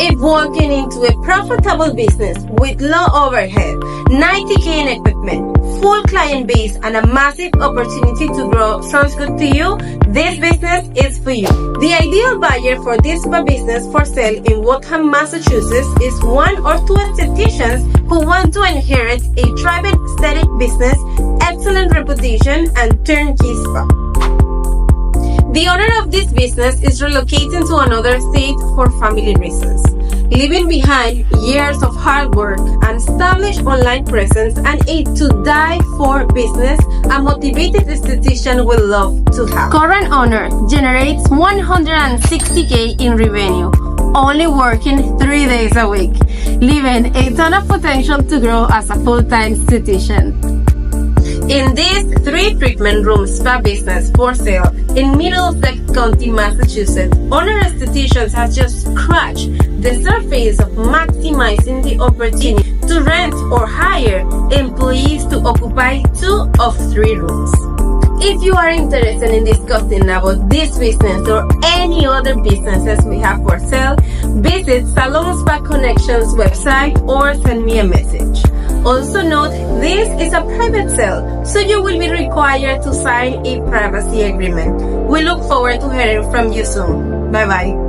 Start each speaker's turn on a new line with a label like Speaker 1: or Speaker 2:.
Speaker 1: If walking into a profitable business with low overhead, 90k in equipment, full client base, and a massive opportunity to grow sounds good to you, this business is for you. The ideal buyer for this business for sale in Waltham, Massachusetts is one or two estheticians who want to inherit a thriving aesthetic business, excellent reputation, and turnkey spa. The owner of this business is relocating to another state for family reasons, leaving behind years of hard work, an established online presence, and a to-die for business a motivated esthetician will love to have. Current owner generates 160k in revenue, only working three days a week, leaving a ton of potential to grow as a full-time esthetician. In this three treatment room spa business for sale in Middlesex County, Massachusetts, owner estheticians has just scratched the surface of maximizing the opportunity to rent or hire employees to occupy two of three rooms. If you are interested in discussing about this business or any other businesses we have for sale, visit Salon Spa Connections website or send me a message. Also note, this is a private sale, so you will be required to sign a privacy agreement. We look forward to hearing from you soon. Bye bye.